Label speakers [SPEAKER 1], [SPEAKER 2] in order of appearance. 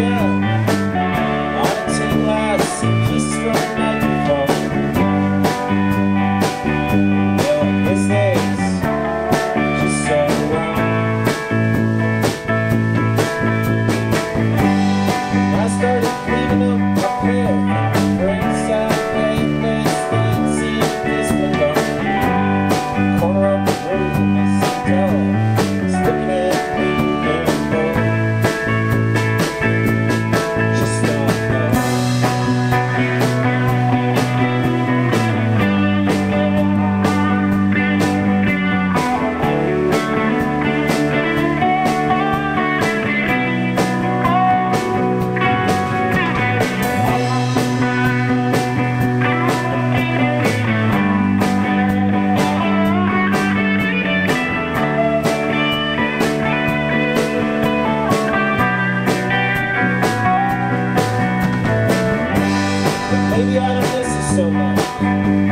[SPEAKER 1] yeah. so much.